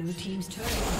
Blue Team's turret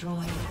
Destroyed.